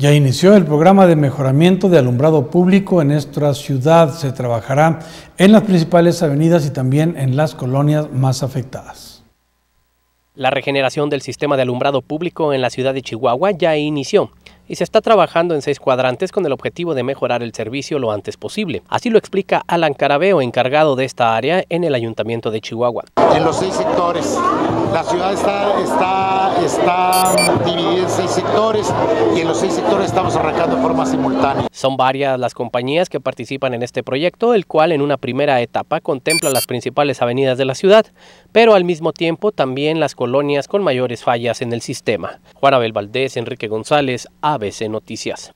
Ya inició el programa de mejoramiento de alumbrado público en nuestra ciudad. Se trabajará en las principales avenidas y también en las colonias más afectadas. La regeneración del sistema de alumbrado público en la ciudad de Chihuahua ya inició y se está trabajando en seis cuadrantes con el objetivo de mejorar el servicio lo antes posible. Así lo explica Alan Carabeo, encargado de esta área en el Ayuntamiento de Chihuahua. En los seis sectores, la ciudad está, está, está dividida en seis sectores y en los seis sectores estamos arrancando de forma simultánea. Son varias las compañías que participan en este proyecto, el cual en una primera etapa contempla las principales avenidas de la ciudad, pero al mismo tiempo también las colonias con mayores fallas en el sistema. Juan Abel Valdés, Enrique González, ABC Noticias.